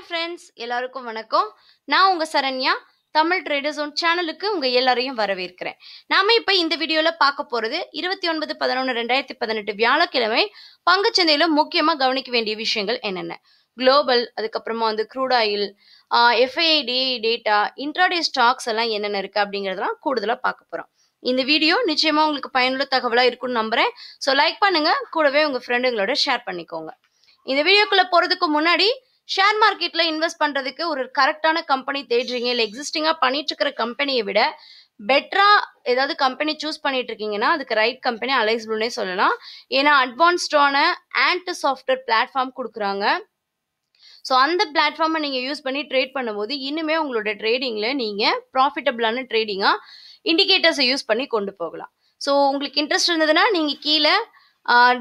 Hi friends எல்லாருக்கும் வணக்கம். நான் உங்கள் சரண்யா தமிழ் ட்ரேடர்ஸ் ஒன் சேனலுக்கு உங்கள் எல்லாரையும் வரவேற்கிறேன். நாம இப்போ இந்த வீடியோவில் பார்க்க போறது இருபத்தி ஒன்பது பதினொன்று ரெண்டாயிரத்தி பதினெட்டு வியாழக்கிழமை பங்குச்சந்தையில் முக்கியமா கவனிக்க வேண்டிய விஷயங்கள் என்னென்ன? குளோபல் அதுக்கப்புறமா வந்து crude oil FID data intraday stocks எல்லாம் என்னென்ன இருக்கு அப்படிங்கறதெல்லாம் கூடுதலாக பார்க்க போறோம். இந்த வீடியோ நிச்சயமா உங்களுக்கு பயனுள்ள தகவலா இருக்கும்னு நம்புறேன். ஸோ லைக் பண்ணுங்க. கூடவே உங்க ஃப்ரெண்டுங்களோட ஷேர் பண்ணிக்கோங்க. இந்த வீடியோக்குள்ளே போறதுக்கு முன்னாடி ஷேர் மார்க்கெட்ல இன்வெஸ்ட் பண்றதுக்கு ஒரு கரெக்டான கம்பெனி தேடுறீங்க. இல்லை எக்ஸிஸ்டிங்கா பண்ணிட்டு இருக்கிற கம்பெனியை விட பெட்டரா ஏதாவது கம்பெனி சூஸ் பண்ணிட்டு இருக்கீங்கன்னா அதுக்கு ரைட் கம்பெனி அலைஸ் ப்ளூனே சொல்லலாம். ஏன்னா அட்வான்ஸ்டான ஆன்ட் சாஃப்ட்வேர் பிளாட்ஃபார்ம் கொடுக்குறாங்க. ஸோ அந்த பிளாட்ஃபார்மை நீங்கள் யூஸ் பண்ணி ட்ரேட் பண்ணும்போது இன்னுமே உங்களோட ட்ரேடிங்கில் நீங்கள் ப்ராஃபிட்டபிளான ட்ரேடிங்காக இண்டிகேட்டர்ஸை யூஸ் பண்ணி கொண்டு போகலாம். ஸோ உங்களுக்கு இன்ட்ரெஸ்ட் இருந்ததுன்னா நீங்கள் கீழே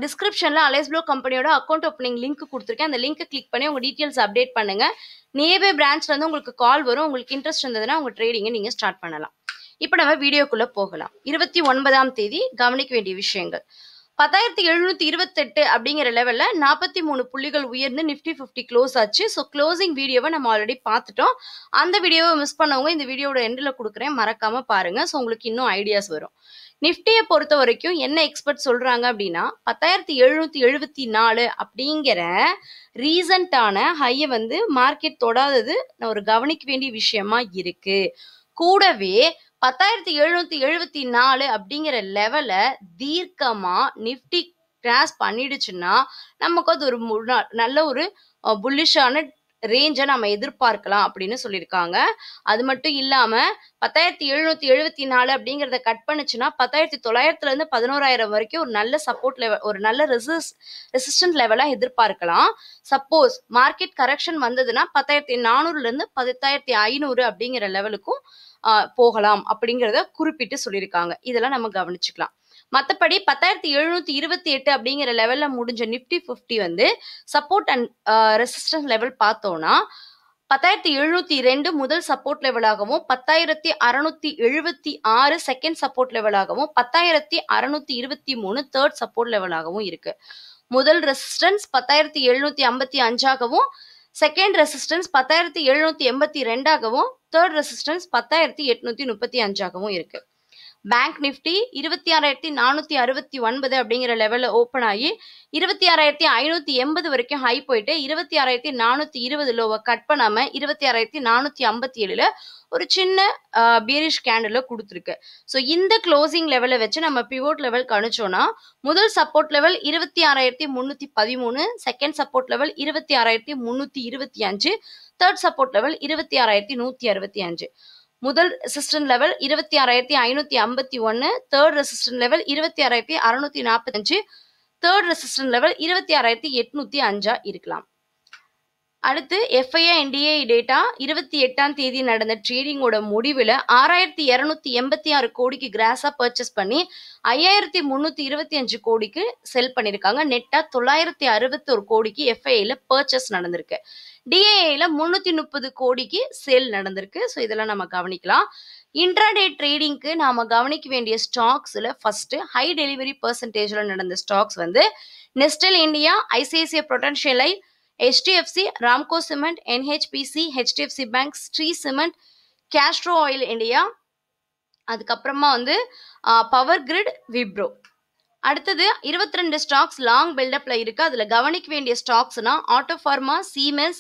டிஸ்கிரிப்ஷனில் அலைஸ் ப்ளோ கம்பெனியோட அக்கௌண்ட் ஓப்பனிங் லிங்க் கொடுத்துருக்கேன். அந்த லிங்க்கை கிளிக் பண்ணி உங்கள் டீட்டெயில்ஸ் அப்டேட் பண்ணுங்கள் நேவே பிரான்ச்லேருந்து உங்களுக்கு கால் வரும். உங்களுக்கு இன்ட்ரெஸ்ட் இருந்ததுன்னா உங்கள் ட்ரேடிங்கை நீங்கள் ஸ்டார்ட் பண்ணலாம். இப்போ நம்ம வீடியோக்குள்ளே போகலாம். இருபத்தி ஒன்பதாம் தேதி கவனிக்க வேண்டிய விஷயங்கள். பத்தாயிரத்தி எழுநூத்தி இருபத்தெட்டு அப்படிங்கிற லெவலில் நாற்பத்தி மூணு புள்ளிகள் உயர்ந்து நிஃப்டி ஃபிஃப்டி க்ளோஸ் ஆச்சு. ஸோ க்ளோசிங் வீடியோவை நம்ம ஆல்ரெடி பார்த்துட்டோம். அந்த வீடியோவை மிஸ் பண்ணவங்க இந்த வீடியோட எண்டில் கொடுக்குறேன். மறக்காம பாருங்க. ஸோ உங்களுக்கு இன்னும் ஐடியாஸ் வரும். நிஃப்டியை பொறுத்த வரைக்கும் என்ன எக்ஸ்பர்ட் சொல்றாங்க அப்படின்னா பத்தாயிரத்தி எழுநூத்தி எழுபத்தி நாலு அப்படிங்கிற ரீசண்டான ஹையை வந்து மார்க்கெட் தொடாதது ஒரு கவனிக்க வேண்டிய விஷயமா இருக்கு. கூடவே பத்தாயிரத்தி எழுநூத்தி எழுபத்தி நாலு அப்படிங்கிற லெவல தீர்க்கமா நிஃப்டி கிராஸ் பண்ணிடுச்சுன்னா நமக்கு அது ஒரு நல்ல ஒரு புல்லிஷான ரேஞ்சை நம்ம எதிர்பார்க்கலாம் அப்படின்னு சொல்லியிருக்காங்க. அது மட்டும் இல்லாமல் பத்தாயிரத்தி எழுநூத்தி எழுபத்தி நாலு அப்படிங்கிறத கட் பண்ணுச்சுன்னா பத்தாயிரத்தி தொள்ளாயிரத்துல இருந்து பதினோராயிரம் வரைக்கும் ஒரு நல்ல சப்போர்ட் லெவல் ஒரு நல்ல ரெசிஸ் ரெசிஸ்டன்ட் லெவலாக எதிர்பார்க்கலாம். சப்போஸ் மார்க்கெட் கரெக்ஷன் வந்ததுன்னா பத்தாயிரத்தி நானூறுல இருந்து பத்தாயிரத்தி ஐநூறு அப்படிங்கிற லெவலுக்கும் போகலாம் அப்படிங்கிறத குறிப்பிட்டு சொல்லியிருக்காங்க. இதெல்லாம் நம்ம கவனிச்சுக்கலாம். மற்றபடி பத்தாயிரத்தி எழுநூத்தி இருபத்தி எட்டு அப்படிங்கிற லெவல்ல முடிஞ்ச நிப்டி ஃபிஃப்டி வந்து சப்போர்ட் அண்ட் ரெசிஸ்டன்ஸ் லெவல் பார்த்தோம்னா பத்தாயிரத்தி எழுநூத்தி ரெண்டு முதல் சப்போர்ட் லெவலாகவும் பத்தாயிரத்தி அறுநூத்தி எழுபத்தி ஆறு செகண்ட் சப்போர்ட் லெவலாகவும் பத்தாயிரத்தி அறுநூத்தி இருபத்தி மூணு தேர்ட் சப்போர்ட் லெவலாகவும் இருக்கு. முதல் ரெசிஸ்டன்ஸ் பத்தாயிரத்தி எழுநூத்தி ஐம்பத்தி அஞ்சாகவும் செகண்ட் ரெசிஸ்டன்ஸ் பத்தாயிரத்தி எழுநூத்தி எண்பத்தி ரெண்டாகவும் தேர்ட் ரெசிஸ்டன்ஸ் பத்தாயிரத்தி எட்நூத்தி முப்பத்தி அஞ்சாகவும் இருக்கு. பேங்க் நிஃப்டி இருபத்தி ஆறாயிரத்தி நானூத்தி அறுபத்தி ஒன்பது அப்படிங்கிற லெவல்ல ஓப்பன் ஆகி இருபத்தி ஆறாயிரத்தி ஐநூத்தி எண்பது வரைக்கும் ஹை போயிட்டு இருபத்தி ஆறாயிரத்தி நானூத்தி இருபது லோவை கட் பண்ணாம இருபத்தி ஆறாயிரத்தி நானூத்தி ஐம்பத்தி ஏழுல ஒரு சின்ன பீரிஷ் கேண்டில் கொடுத்துருக்கு. ஸோ இந்த க்ளோசிங் லெவலை வச்சு நம்ம பிவோட் லெவல் கணிச்சோம்னா முதல் சப்போர்ட் லெவல் இருபத்தி ஆறாயிரத்தி முந்நூற்றி பதிமூணு செகண்ட் சப்போர்ட் லெவல் இருபத்தி ஆறாயிரத்தி முந்நூற்றி இருபத்தி அஞ்சு தேர்ட் சப்போர்ட் லெவல் இருபத்தி ஆறாயிரத்தி நூற்றி அறுபத்தி அஞ்சு. முதல் ரெசிஸ்டன்ட் லெவல் இருபத்தி ஆறாயிரத்தி ஐநூற்றி ஐம்பத்தி ஒன்று தேர்ட் ரெசிஸ்டன்ட் லெவல் இருபத்தி ஆறாயிரத்தி அறுநூத்தி நாற்பத்தஞ்சு தேர்ட் ரெசிஸ்டன்ட் லெவல் இருபத்தி ஆறாயிரத்தி எட்நூத்தி அஞ்சா இருக்கலாம். அடுத்து எஃப்ஐஏ என்டிஏ டேட்டா இருபத்தி எட்டாம் தேதி நடந்த ட்ரேடிங்கோட முடிவில் ஆறாயிரத்தி இரநூத்தி எண்பத்தி ஆறு கோடிக்கு கிராஸாக பர்ச்சேஸ் பண்ணி ஐயாயிரத்தி முந்நூற்றி இருபத்தி அஞ்சு கோடிக்கு செல் பண்ணியிருக்காங்க நெட்டாக தொள்ளாயிரத்தி அறுபத்தொரு கோடிக்கு எஃப்ஐஏல பர்ச்சேஸ் நடந்திருக்கு. டிஏஏல முன்னூத்தி முப்பது கோடிக்கு சேல் நடந்திருக்கு. ஸோ இதெல்லாம் நம்ம கவனிக்கலாம். இன்ட்ராடே ட்ரேடிங்க்கு நாம கவனிக்க வேண்டிய ஸ்டாக்ஸில் ஃபர்ஸ்ட் ஹை டெலிவரி பர்சன்டேஜில் நடந்த ஸ்டாக்ஸ் வந்து Nestle India ICICI பொட்டன்ஷியலை HDFC Ramco cement NHPC HDFC bank Shree cement Castrol oil India அதுக்கப்புறமா வந்து பவர் கிரிட் விப்ரோ அடுத்தது இருபத்தி ரெண்டு ஸ்டாக்ஸ் லாங் பில்டப்ல இருக்கு. அதுல கவனிக்க வேண்டிய ஸ்டாக்ஸ்னா auto pharma Siemens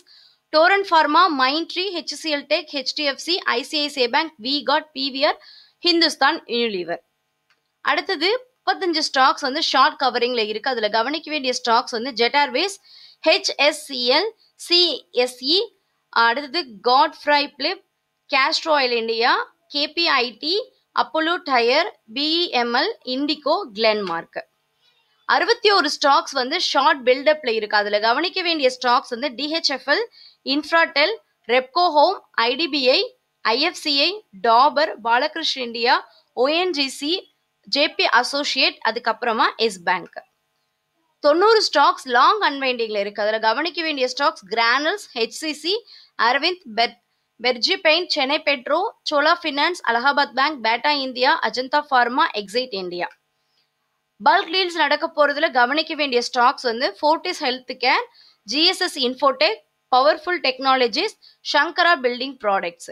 Torrent pharma Mindtree HCL tech HDFC ICICI bank V Guard PVR Hindustan Unilever அடுத்தது முப்பத்தஞ்சு ஸ்டாக்ஸ் வந்து ஷார்ட் கவரிங்ல இருக்கு. அதுல கவனிக்க வேண்டிய ஸ்டாக்ஸ் வந்து ஜெட்டார்வேஸ் ஹெச்எஸ்சிஎல் சிஎஸ்இ அடுத்தது Godfrey Phillips Castrol oil KPIT Apollo tyre BEML IndiGo Glenmark அறுபத்தி ஒரு ஸ்டாக்ஸ் வந்து ஷார்ட் பில்டப்ல இருக்கு. அதில் கவனிக்க வேண்டிய ஸ்டாக்ஸ் வந்து DHFL Infratel Repco home IDBI IFCI Dabur Balkrishna India ONGC JP associate அதுக்கப்புறமா எஸ் பேங்க் தொண்ணூறு ஸ்டாக்ஸ் லாங் அன்வைண்டிங்ல இருக்கு. அதில் கவனிக்க வேண்டிய stocks கிரானல்ஸ் HCC Arvind bed Berger paint Chennai petro Chola finance Allahabad bank Bata India Ajanta pharma Exide India bulk deals நடக்க போகிறதுல கவனிக்க வேண்டிய ஸ்டாக்ஸ் வந்து Fortis health care GSS Infotech powerful technologies Shankara building products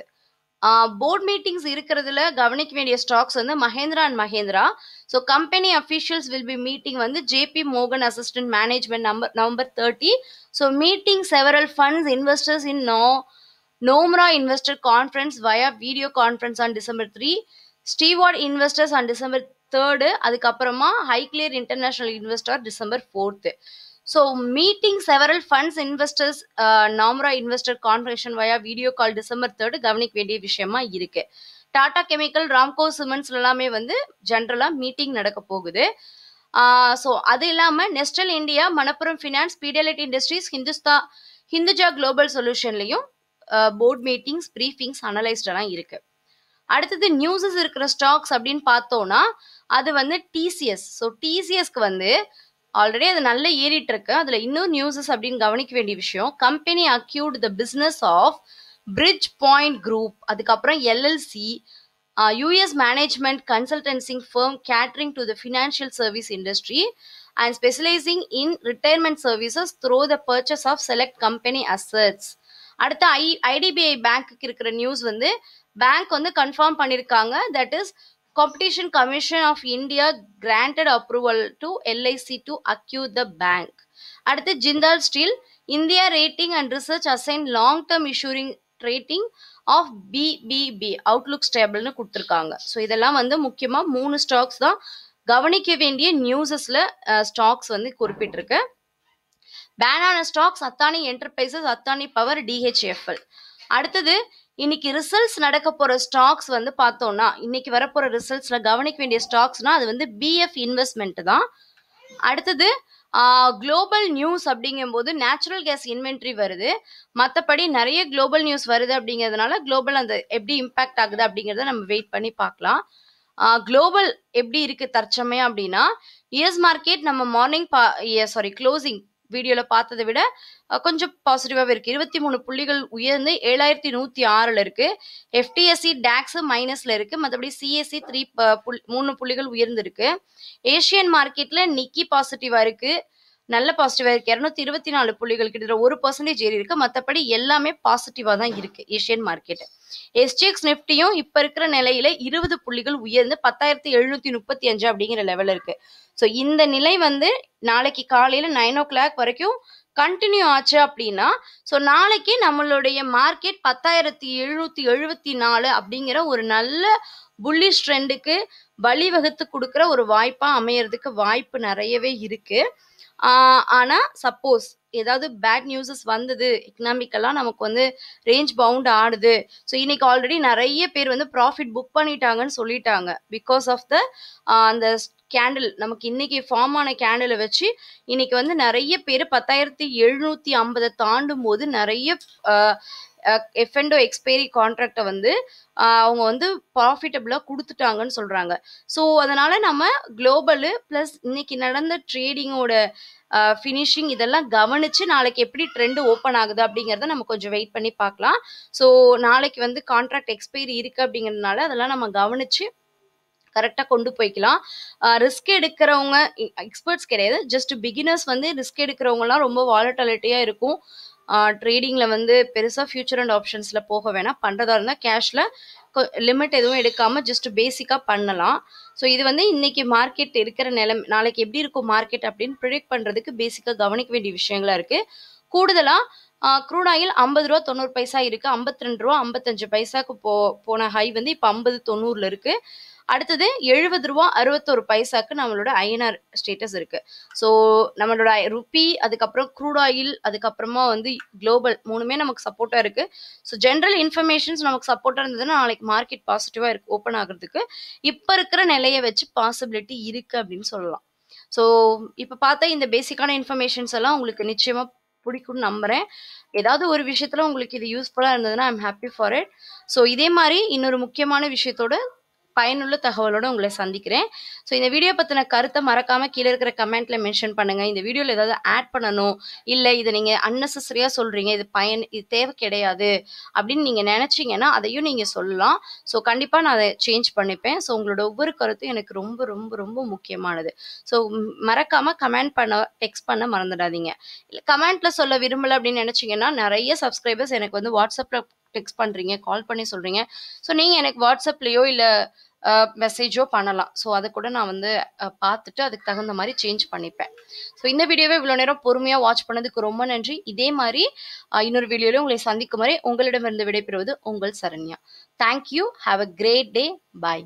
board meetings இருக்கிறதுல கவனிக்க வேண்டிய stocks வந்து Mahindra and Mahindra so company officials will be meeting வந்து JP Morgan assistant management number November thirty so meeting several funds investors in no Nomura investor conference via video conference on December three Stewart investors on December third அதுக்கப்புறமா Highclear international investor December fourth so meeting several funds investors Nomura investor conference via video call December third கவனிக்க வேண்டிய விஷயமா இருக்கு. Tata chemical Ramco cements எல்லாமே வந்து ஜென்ரலாக meeting நடக்க போகுது. ஸோ அது இல்லாமல் Nestle India Manappuram finance Pidilite industries ஹிந்துஸ்தா Hinduja global சொல்யூஷன்லையும் போர்ட் மீட்டிங்ஸ் ப்ரீஃபிங்ஸ் அனலைஸ்டெல்லாம் இருக்கு. அடுத்தது நியூஸஸ் இருக்கிற ஸ்டாக்ஸ் அப்படின்னு பார்த்தோம்னா அது வந்து டிசிஎஸ் ஸோ டிசிஎஸ்க்கு வந்து ஆல்ரெடி அது நல்லா ஏறிட்டு இருக்கு. அதுல இன்னும் நியூஸஸ் அப்படின்னு கவனிக்க வேண்டிய விஷயம் company acquired the business of bridge point group அதுக்கப்புறம் LLC US management consultancing firm catering to the financial service industry and specialising in retirement services through the purchase of select company assets அடுத்த I IDBI பேங்க்குக்கு இருக்கிற news வந்து bank வந்து confirm பண்ணியிருக்காங்க that is competition commission of India granted approval to LIC to acquire the bank அடுத்து Jindal steel India rating and research assign long term இஷ்யூரிங் rating of BBB outlook ஸ்டேபிள்னு கொடுத்துருக்காங்க. So இதெல்லாம் வந்து முக்கியமாக மூணு ஸ்டாக்ஸ் தான் கவனிக்க வேண்டிய நியூஸஸில் ஸ்டாக்ஸ் வந்து குறிப்பிட்டிருக்கு. பேனான stocks Adani enterprises Adani power DHFL அடுத்தது இன்னைக்கு ரிசல்ட்ஸ் நடக்க போகிற ஸ்டாக்ஸ் வந்து பார்த்தோம்னா இன்னைக்கு வரப்போகிற ரிசல்ட்ஸில் கவனிக்க வேண்டிய ஸ்டாக்ஸ்னா அது வந்து பிஎஃப் இன்வெஸ்ட்மெண்ட் தான். அடுத்தது குளோபல் நியூஸ் அப்படிங்கும்போது நேச்சுரல் கேஸ் இன்வென்ட்ரி வருது. மற்றபடி நிறைய குளோபல் நியூஸ் வருது அப்படிங்கிறதுனால குளோபல் அந்த எப்படி இம்பேக்ட் ஆகுது அப்படிங்கிறத நம்ம வெயிட் பண்ணி பார்க்கலாம். குளோபல் எப்படி இருக்குது தற்சமயம் அப்படின்னா யுஎஸ் மார்க்கெட் நம்ம மார்னிங் பா சாரி க்ளோசிங் வீடியோவில் பார்த்ததை விட கொஞ்சம் பாசிட்டிவாகவே இருக்குது இருபத்தி மூணு புள்ளிகள் உயர்ந்து ஏழாயிரத்தி நூற்றி ஆறில் இருக்குது எஃப்டிஎஸ்சி டேக்ஸு மைனஸில் இருக்குது மற்றபடி சிஎஸ்சி த்ரீ மூணு புள்ளிகள் உயர்ந்திருக்கு. ஏஷியன் மார்க்கெட்டில் நிக்கி பாசிட்டிவாக இருக்குது நல்ல பாசிட்டிவா இருக்குது இரநூத்தி இருபத்தி நாலு புள்ளிகள் கிட்டத்தட்ட ஒரு பர்சன்டேஜ் ஏறி இருக்குது மற்றபடி எல்லாமே பாசிட்டிவா தான் இருக்குது ஏஷியன் மார்க்கெட் எஸ்டிஎக்ஸ் நிப்டியும் இப்போ இருக்கிற நிலையில இருபது புள்ளிகள் உயர்ந்து பத்தாயிரத்தி எழுநூத்தி முப்பத்தி அஞ்சு அப்படிங்கிற லெவல் இருக்கு. ஸோ இந்த நிலை வந்து நாளைக்கு காலையில நைன் ஓ கிளாக் வரைக்கும் கண்டினியூ ஆச்சு அப்படின்னா ஸோ நாளைக்கு நம்மளுடைய மார்க்கெட் பத்தாயிரத்தி எழுநூத்தி எழுபத்தி நாலு அப்படிங்கிற ஒரு நல்ல புல்லிஷ் ட்ரெண்டுக்கு வழிவகுத்து கொடுக்குற ஒரு வாய்ப்பா அமையறதுக்கு வாய்ப்பு நிறையவே இருக்கு. ஆனால் சப்போஸ் ஏதாவது பேட் நியூஸஸ் வந்தது எக்கனாமிக்கெல்லாம் நமக்கு வந்து ரேஞ்ச் பவுண்ட் ஆடுது. ஸோ இன்னைக்கு ஆல்ரெடி நிறைய பேர் வந்து ப்ராஃபிட் புக் பண்ணிட்டாங்கன்னு சொல்லிட்டாங்க. பிகாஸ் ஆஃப் த அந்த கேண்டில் நமக்கு இன்னைக்கு ஃபார்ம் ஆன கேண்டிலை வச்சு இன்னைக்கு வந்து நிறைய பேர் பத்தாயிரத்தி எழுநூத்தி ஐம்பதை தாண்டும் போது நிறைய எஃப்என்டோ எக்ஸ்பைரி கான்ட்ராக்டை வந்து அவங்க வந்து ப்ராஃபிட்டபிளாக கொடுத்துட்டாங்கன்னு சொல்கிறாங்க ஸோ அதனால் நம்ம குளோபலு ப்ளஸ் இன்னைக்கு நடந்த ட்ரேடிங்கோட ஃபினிஷிங் இதெல்லாம் கவனித்து நாளைக்கு எப்படி ட்ரெண்டு ஓப்பன் ஆகுது அப்படிங்கிறத நம்ம கொஞ்சம் வெயிட் பண்ணி பார்க்கலாம். ஸோ நாளைக்கு வந்து கான்ட்ராக்ட் எக்ஸ்பைரி இருக்குது அப்படிங்கிறதுனால அதெல்லாம் நம்ம கவனித்து கரெக்டாக கொண்டு போய்க்கலாம். ரிஸ்க் எடுக்கிறவங்க எக்ஸ்பர்ட்ஸ் கிடையாது. ஜஸ்ட் பிகினர்ஸ் வந்து ரிஸ்க் எடுக்கிறவங்கலாம் ரொம்ப வாலட்டாலிட்டியாக இருக்கும். ட்ரேடிங்கில் வந்து பெருசாக ஃபியூச்சர் அண்ட் ஆப்ஷன்ஸில் போக வேணாம். பண்ணுறதா இருந்தால் கேஷில் லிமிட் எதுவும் எடுக்காமல் ஜஸ்ட் பேசிக்காக பண்ணலாம். ஸோ இது வந்து இன்னைக்கு மார்க்கெட் இருக்கிற நிலம் நாளைக்கு எப்படி இருக்கும் மார்க்கெட் அப்படின்னு ப்ரிடிக்ட் பண்ணுறதுக்கு பேசிக்காக கவனிக்க வேண்டிய விஷயங்களா இருக்குது கூடுதலாக க்ரூட் ஆயில் ஐம்பது ரூபா தொண்ணூறு பைசா இருக்குது ஐம்பத்தி ரெண்டு ரூபா ஐம்பத்தஞ்சு பைசாக்கு போ போன ஹை வந்து இப்போ ஐம்பது தொண்ணூறில் இருக்குது அடுத்தது எழுபது ரூபா அறுபத்தோரு பைசாக்கு நம்மளோட ஐஎன்ஆர் ஸ்டேட்டஸ் இருக்கு. ஸோ நம்மளோட ருப்பி அதுக்கப்புறம் க்ரூட் ஆயில் அதுக்கப்புறமா வந்து குளோபல் மூணுமே நமக்கு சப்போர்ட்டாக இருக்கு. ஸோ ஜென்ரல் இன்ஃபர்மேஷன்ஸ் நமக்கு சப்போர்ட்டாக இருந்ததுன்னா நாளைக்கு மார்க்கெட் பாசிட்டிவாக இருக்கு ஓப்பன் ஆகுறதுக்கு. இப்போ இருக்கிற நிலையை வச்சு பாசிபிலிட்டி இருக்கு அப்படின்னு சொல்லலாம். ஸோ இப்போ பார்த்தா இந்த பேசிக்கான இன்ஃபர்மேஷன்ஸ் எல்லாம் உங்களுக்கு நிச்சயமாக பிடிக்கும்னு நம்புறேன். ஏதாவது ஒரு விஷயத்துல உங்களுக்கு இது யூஸ்ஃபுல்லாக இருந்ததுன்னா I'm happy for it so இதே மாதிரி இன்னொரு முக்கியமான விஷயத்தோட பயனுள்ள தகவலோட உங்களை சந்திக்கிறேன். ஸோ இந்த வீடியோ பற்றின கருத்தை மறக்காமல் கீழே இருக்கிற கமெண்ட்டில் மென்ஷன் பண்ணுங்கள் இந்த வீடியோவில் ஏதாவது ஆட் பண்ணணும் இல்லை இதை நீங்கள் அன்னெசரியாக சொல்கிறீங்க இது பயன் இது தேவை கிடையாது அப்படின்னு நீங்கள் நினச்சிங்கன்னா அதையும் நீங்கள் சொல்லலாம். ஸோ கண்டிப்பாக நான் அதை சேஞ்ச் பண்ணிப்பேன். ஸோ உங்களோட ஒவ்வொரு கருத்தும் எனக்கு ரொம்ப ரொம்ப ரொம்ப முக்கியமானது. ஸோ மறக்காமல் கமெண்ட் பண்ண டெக்ஸ்ட் பண்ண மறந்துடாதீங்க. இல்லை கமெண்ட்டில் சொல்ல விரும்பலை அப்படின்னு நினச்சிங்கன்னா நிறைய சப்ஸ்கிரைபர்ஸ் எனக்கு வந்து வாட்ஸ்அப்பில் டெக்ஸ்ட் பண்ணுறீங்க கால் பண்ணி சொல்கிறீங்க ஸோ நீங்கள் எனக்கு வாட்ஸ்அப்லேயோ இல்லை மெசேஜோ பண்ணலாம். ஸோ அதை கூட நான் வந்து பார்த்துட்டு அதுக்கு தகுந்த மாதிரி சேஞ்ச் பண்ணிப்பேன். ஸோ இந்த வீடியோவை இவ்வளோ நேரம் பொறுமையாக வாட்ச் பண்ணதுக்கு ரொம்ப நன்றி. இதே மாதிரி இன்னொரு வீடியோவில் உங்களை சந்திக்கும் வரை உங்களிடமிருந்து விடைபெறுவது உங்கள் Saranya. Thank you have a great day bye